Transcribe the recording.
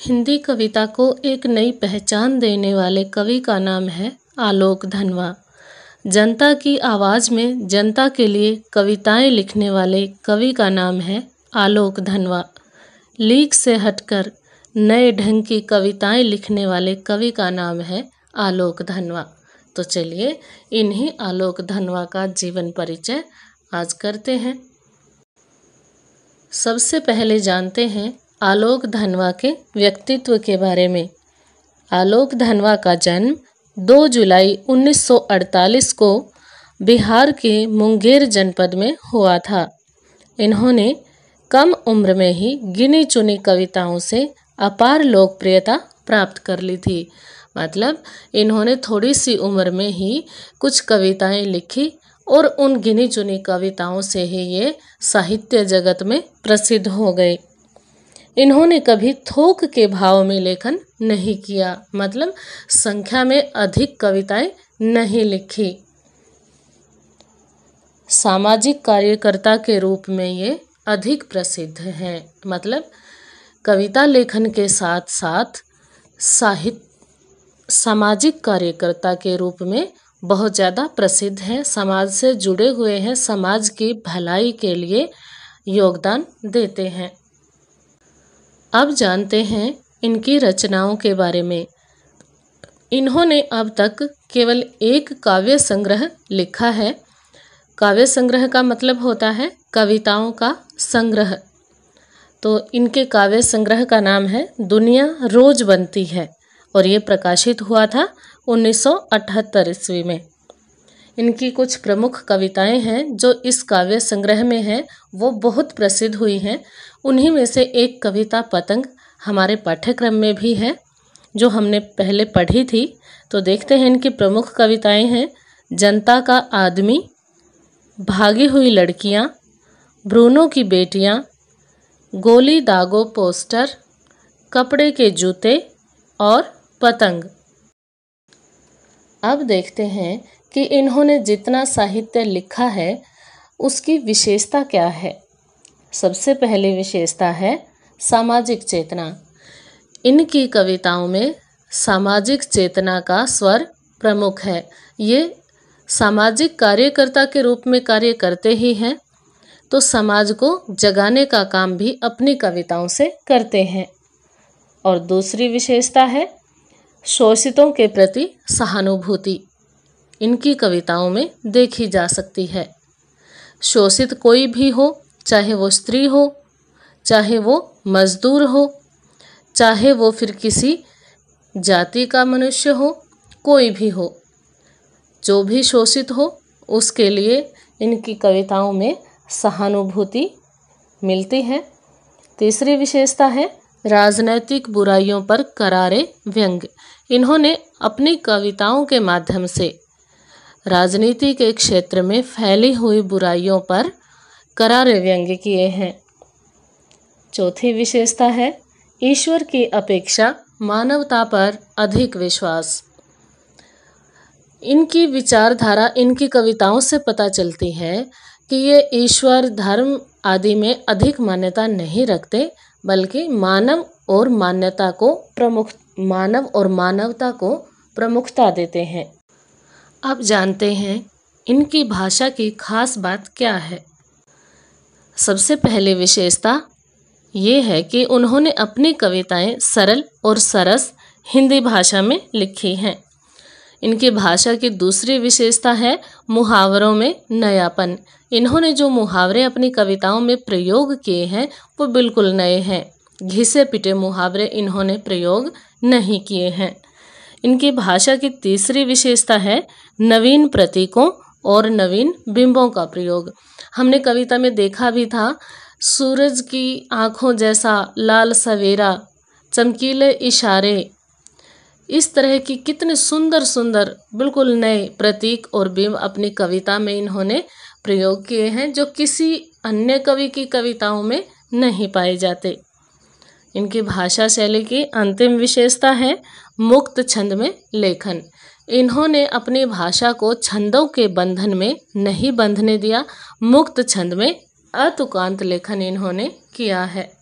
हिंदी कविता को एक नई पहचान देने वाले कवि का नाम है आलोक धनवा। जनता की आवाज़ में जनता के लिए कविताएँ लिखने वाले कवि का नाम है आलोक धनवा। लीक से हटकर नए ढंग की कविताएँ लिखने वाले कवि का नाम है आलोक धनवा। तो चलिए, इन्हीं आलोक धनवा का जीवन परिचय आज करते हैं। सबसे पहले जानते हैं आलोक धनवा के व्यक्तित्व के बारे में। आलोक धनवा का जन्म 2 जुलाई 1948 को बिहार के मुंगेर जनपद में हुआ था। इन्होंने कम उम्र में ही गिनी चुनी कविताओं से अपार लोकप्रियता प्राप्त कर ली थी। मतलब इन्होंने थोड़ी सी उम्र में ही कुछ कविताएँ लिखी और उन गिनी चुनी कविताओं से ही ये साहित्य जगत में प्रसिद्ध हो गए। इन्होंने कभी थोक के भाव में लेखन नहीं किया। मतलब संख्या में अधिक कविताएँ नहीं लिखी। सामाजिक कार्यकर्ता के रूप में ये अधिक प्रसिद्ध हैं। मतलब कविता लेखन के साथ साथ साहित्य सामाजिक कार्यकर्ता के रूप में बहुत ज़्यादा प्रसिद्ध हैं। समाज से जुड़े हुए हैं, समाज की भलाई के लिए योगदान देते हैं। अब जानते हैं इनकी रचनाओं के बारे में। इन्होंने अब तक केवल एक काव्य संग्रह लिखा है। काव्य संग्रह का मतलब होता है कविताओं का संग्रह। तो इनके काव्य संग्रह का नाम है दुनिया रोज बनती है और ये प्रकाशित हुआ था उन्नीस सौ अठहत्तर ईस्वी में। इनकी कुछ प्रमुख कविताएँ हैं जो इस काव्य संग्रह में हैं, वो बहुत प्रसिद्ध हुई हैं। उन्हीं में से एक कविता पतंग हमारे पाठ्यक्रम में भी है, जो हमने पहले पढ़ी थी। तो देखते हैं इनकी प्रमुख कविताएँ हैं। जनता का आदमी, भागी हुई लड़कियाँ, ब्रूनो की बेटियाँ, गोली दागो पोस्टर, कपड़े के जूते और पतंग। अब देखते हैं कि इन्होंने जितना साहित्य लिखा है, उसकी विशेषता क्या है। सबसे पहली विशेषता है सामाजिक चेतना। इनकी कविताओं में सामाजिक चेतना का स्वर प्रमुख है। ये सामाजिक कार्यकर्ता के रूप में कार्य करते ही हैं तो समाज को जगाने का काम भी अपनी कविताओं से करते हैं। और दूसरी विशेषता है शोषितों के प्रति सहानुभूति, इनकी कविताओं में देखी जा सकती है। शोषित कोई भी हो, चाहे वो स्त्री हो, चाहे वो मजदूर हो, चाहे वो फिर किसी जाति का मनुष्य हो, कोई भी हो, जो भी शोषित हो, उसके लिए इनकी कविताओं में सहानुभूति मिलती है। तीसरी विशेषता है राजनैतिक बुराइयों पर करारे व्यंग। इन्होंने अपनी कविताओं के माध्यम से राजनीति के क्षेत्र में फैली हुई बुराइयों पर करारे व्यंग किए हैं। चौथी विशेषता है, ईश्वर की अपेक्षा मानवता पर अधिक विश्वास। इनकी विचारधारा इनकी कविताओं से पता चलती है कि ये ईश्वर, धर्म आदि में अधिक मान्यता नहीं रखते बल्कि मानव और मान्यता को प्रमुख, मानव और मानवता को प्रमुखता देते हैं। अब जानते हैं इनकी भाषा की खास बात क्या है। सबसे पहले विशेषता ये है कि उन्होंने अपनी कविताएँ सरल और सरस हिंदी भाषा में लिखी हैं। इनकी भाषा की दूसरी विशेषता है मुहावरों में नयापन। इन्होंने जो मुहावरे अपनी कविताओं में प्रयोग किए हैं, वो बिल्कुल नए हैं। घिसे पिटे मुहावरे इन्होंने प्रयोग नहीं किए हैं। इनकी भाषा की तीसरी विशेषता है नवीन प्रतीकों और नवीन बिंबों का प्रयोग। हमने कविता में देखा भी था, सूरज की आँखों जैसा लाल सवेरा, चमकीले इशारे इस तरह की कितने सुंदर सुंदर, बिल्कुल नए प्रतीक और बिंब अपनी कविता में इन्होंने प्रयोग किए हैं, जो किसी अन्य कवि की कविताओं में नहीं पाए जाते। इनकी भाषा शैली की अंतिम विशेषता है मुक्त छंद में लेखन। इन्होंने अपनी भाषा को छंदों के बंधन में नहीं बंधने दिया, मुक्त छंद में अतुकांत लेखन इन्होंने किया है।